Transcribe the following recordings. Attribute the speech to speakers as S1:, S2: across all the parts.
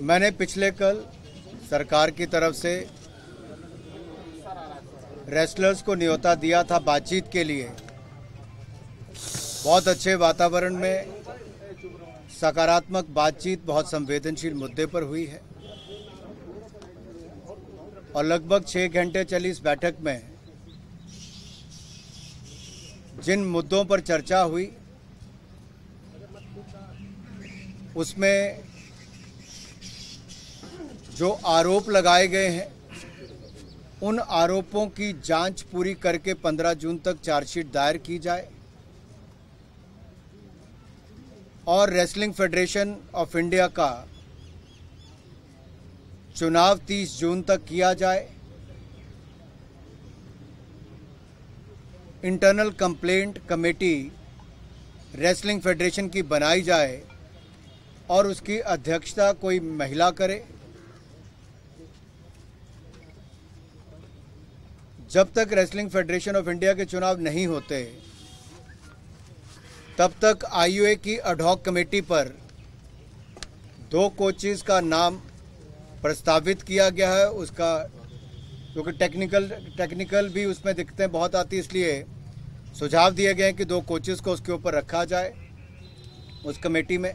S1: मैंने पिछले कल सरकार की तरफ़ से रेसलर्स को न्योता दिया था बातचीत के लिए। बहुत अच्छे वातावरण में सकारात्मक बातचीत बहुत संवेदनशील मुद्दे पर हुई है। और लगभग छः घंटे चली इस बैठक में। जिन मुद्दों पर चर्चा हुई उसमें जो आरोप लगाए गए हैं, उन आरोपों की जाँच पूरी करके 15 जून तक चार्जशीट दायर की जाए। और रेसलिंग फेडरेशन ऑफ़ इंडिया का चुनाव 30 जून तक किया जाए। Internal complaint committee wrestling federation की बनाई जाए। और उसकी अध्यक्षता कोई महिला करे। जब तक रेसलिंग फेडरेशन ऑफ़ इंडिया के चुनाव नहीं होते, तब तक आईयूए की अडॉक कमेटी पर दो कोचेस का नाम प्रस्तावित किया गया है। उसका, क्योंकि टेक्निकल टेक्निकल भी उसमें दिक्कतें बहुत आती इसलिए सुझाव दिए गए हैं कि दो कोचेस को उसके ऊपर रखा जाए उस कमेटी में।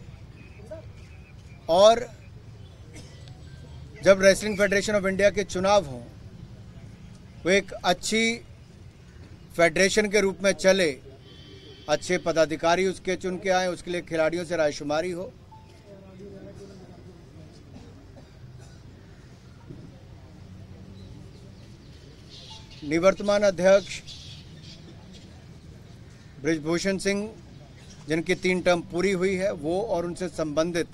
S1: और जब रेसलिंग फेडरेशन ऑफ़ इंडिया के चुनाव हों, वो एक अच्छी फेडरेशन के रूप में चले, अच्छे पदाधिकारी उसके चुन के आए, उसके लिए खिलाड़ियों से रायशुमारी हो। निवर्तमान अध्यक्ष ब्रिजभूषण सिंह, जिनकी तीन टर्म पूरी हुई है, वो और उनसे संबंधित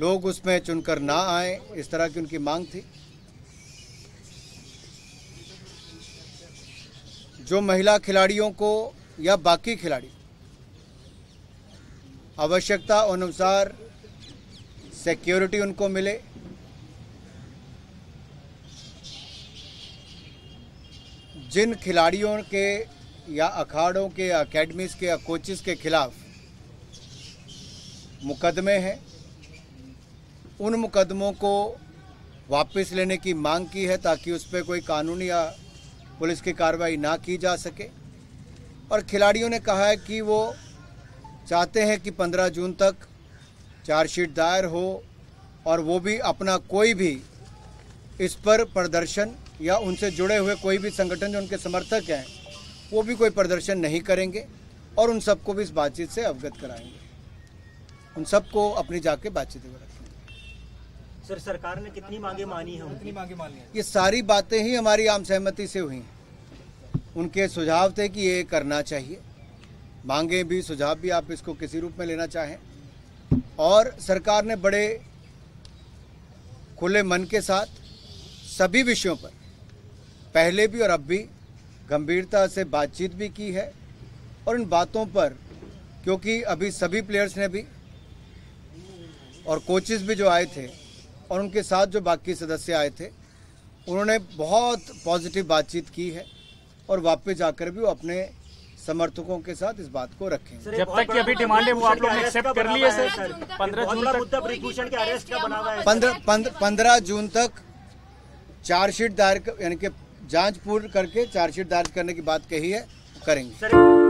S1: लोग उसमें चुनकर ना आए, इस तरह की उनकी मांग थी। जो महिला खिलाड़ियों को या बाकी खिलाड़ी, आवश्यकता अनुसार सिक्योरिटी उनको मिले। जिन खिलाड़ियों के या अखाड़ों के अकेडमीज के या कोचेस के खिलाफ मुकदमे हैं उन मुकदमों को वापस लेने की मांग की है ताकि उस पर कोई कानूनी या पुलिस की कार्रवाई ना की जा सके। और खिलाड़ियों ने कहा है कि वो चाहते हैं कि 15 जून तक चार्जशीट दायर हो और वो भी अपना कोई भी इस पर प्रदर्शन या उनसे जुड़े हुए कोई भी संगठन जो उनके समर्थक हैं, वो भी कोई प्रदर्शन नहीं करेंगे और उन सबको भी इस बातचीत से अवगत कराएँगे। उन सबको अपनी जाके बातचीत में रखेंगे।
S2: सर सरकार ने कितनी मांगे मानी है उनकी?
S3: मांगे मान लिया
S1: ये सारी बातें ही हमारी आम सहमति से हुई। हैं उनके सुझाव थे कि ये करना चाहिए। मांगे भी सुझाव भी आप इसको किसी रूप में लेना चाहें। और सरकार ने बड़े खुले मन के साथ सभी विषयों पर पहले भी और अब भी गंभीरता से बातचीत भी की है। और इन बातों पर क्योंकि अभी सभी प्लेयर्स ने भी और कोचेस भी जो आए थे और उनके साथ जो बाकी सदस्य आए थे उन्होंने बहुत पॉजिटिव बातचीत की है और वापस जाकर भी वो अपने समर्थकों के साथ इस बात को रखें।
S3: जब तक की अभी डिमांड है वो आप लोग
S2: का
S3: कर
S2: बना
S3: ली है
S2: हुआ
S3: सर।
S2: एक
S3: 15
S2: बहुत
S3: जून तक-
S2: के अरेस्ट का बना है।
S1: पंद्रह पंद्रह पंद्रह जून तक चार्जशीट दायर यानी कि जाँच पूर्ण करके चार्जशीट दायर करने की बात कही है करेंगे।